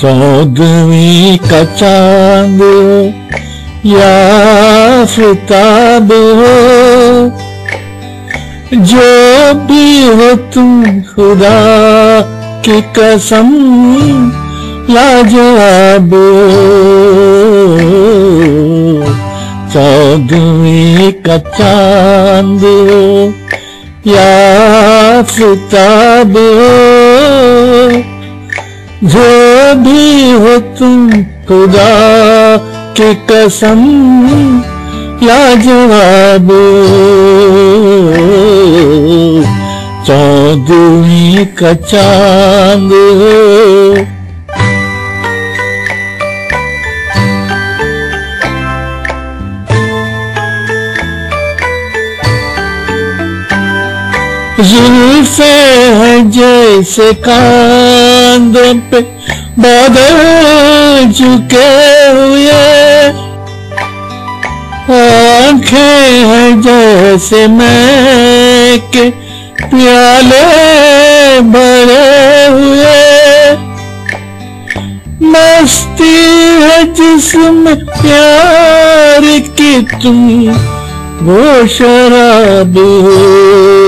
چودویں کا چاند یا فتاب ہو جو بھی ہو تم خدا کی قسم لاجواب چودویں کا چاند یا فتاب ہو جو بھی ہو تم خدا کی قسم یا جواب چودھری کا چاند۔ ہو زلفے جیسے کاندھوں پہ بادل چکے ہوئے۔ آنکھیں ہیں جیسے میں کے پیالے بھرے ہوئے۔ مستی ہے جسم پیار کی تم وہ شراب ہو۔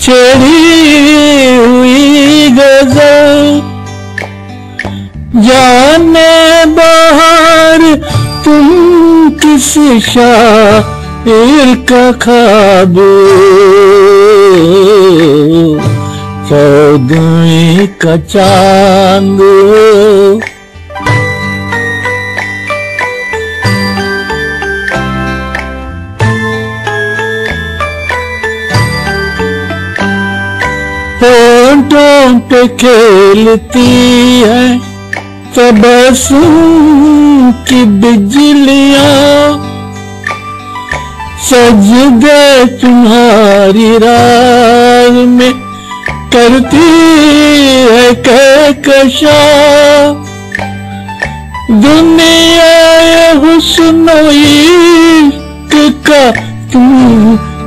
چڑی ہوئی غزل۔ جانے باہر تم کس شاعر کا خواب؟ چودویں کا چاند۔ پہ کھیلتی ہے، تبسم کی بجلیاں۔ سجدے تمہاری راز میں کرتی ہے کہکشاں۔ دنیا حسن کا تم